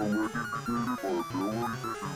already exceeded my ability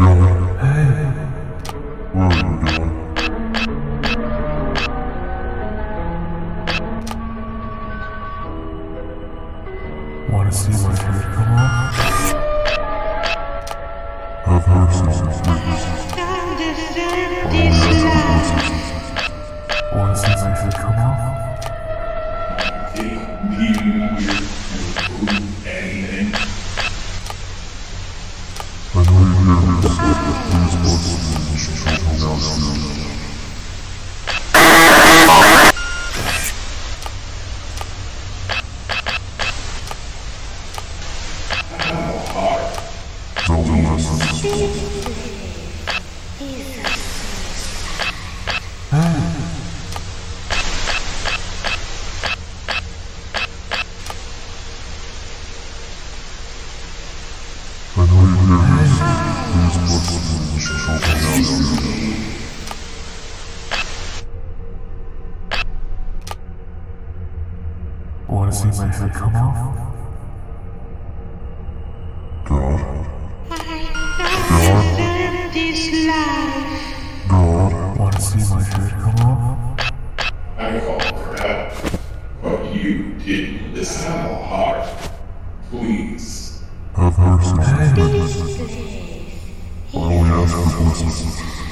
Lord. finish life. Want to see my head come off? I called for help, but you didn't listen all hard. Please. Have mercy. Please. All we ask is mercy.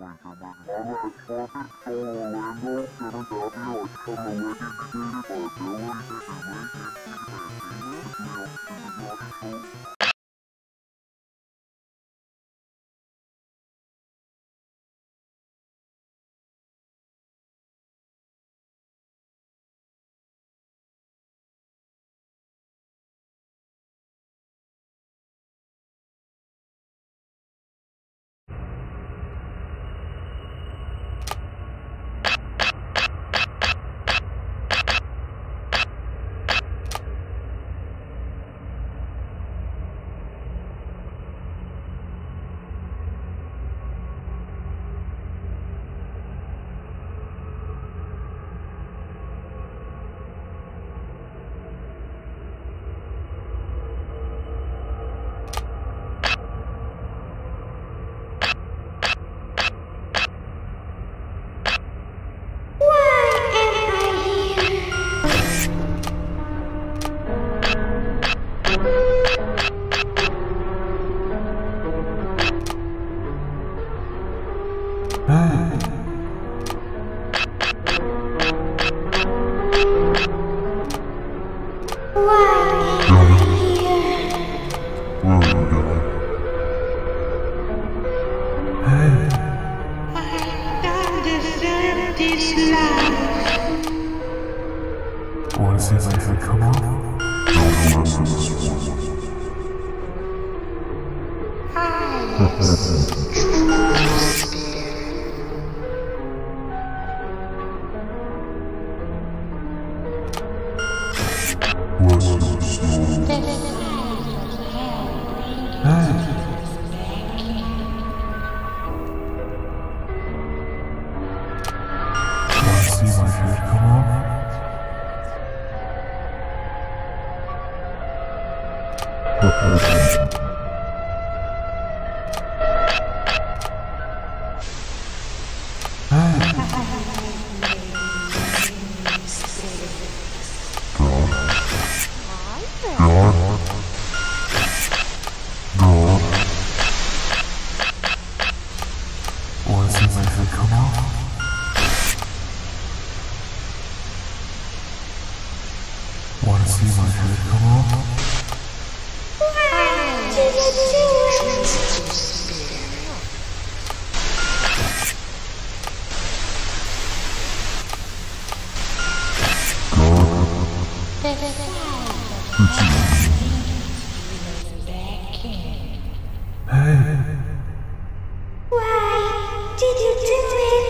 I'm at Target Store Orlando, 7th Avenue. I come to Wendy to get it by Billy. This is Lincoln. This is Matt Taylor. This is Lincoln. This is Lincoln.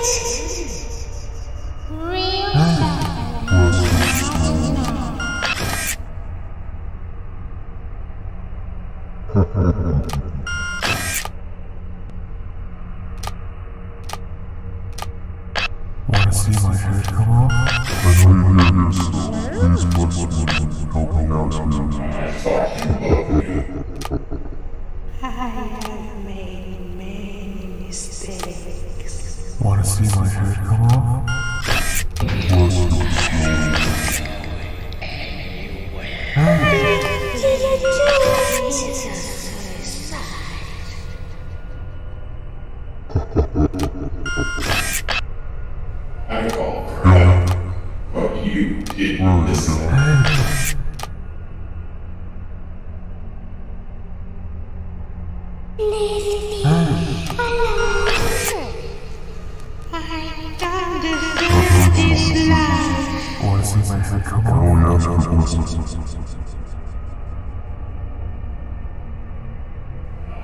Yes.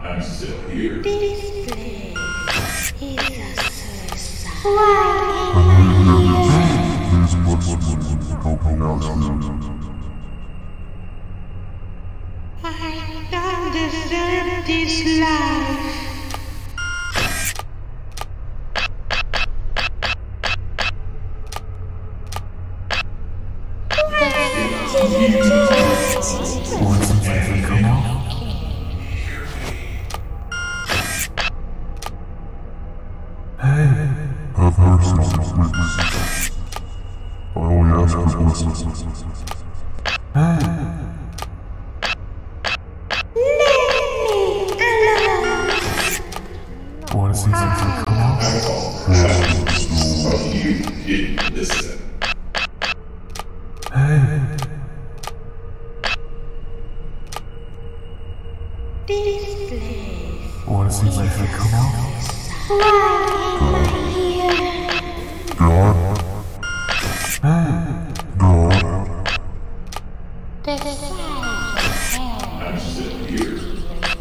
I'm still here. I don't deserve this life. Ah.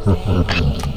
Ha ha ha.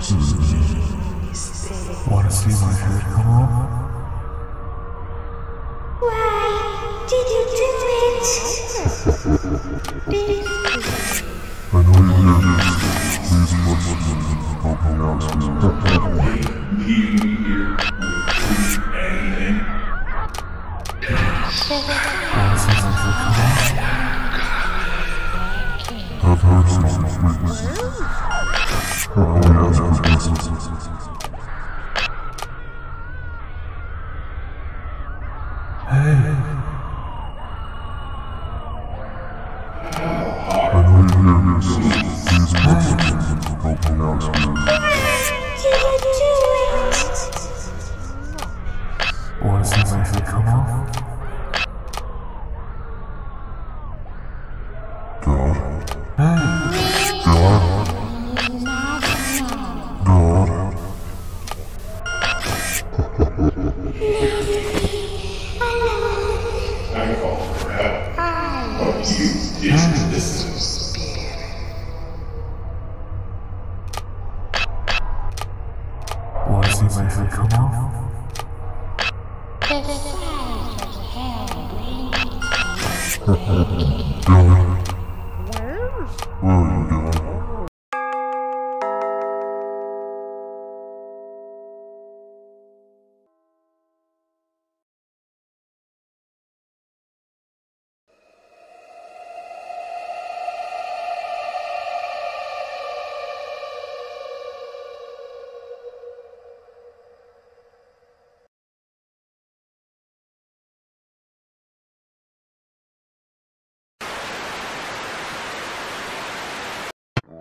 Want to see my head come off? Why did you do it? I know you hear this. Please help me out. I've heard some frequencies. Oh, Jesus, ah. Hmm.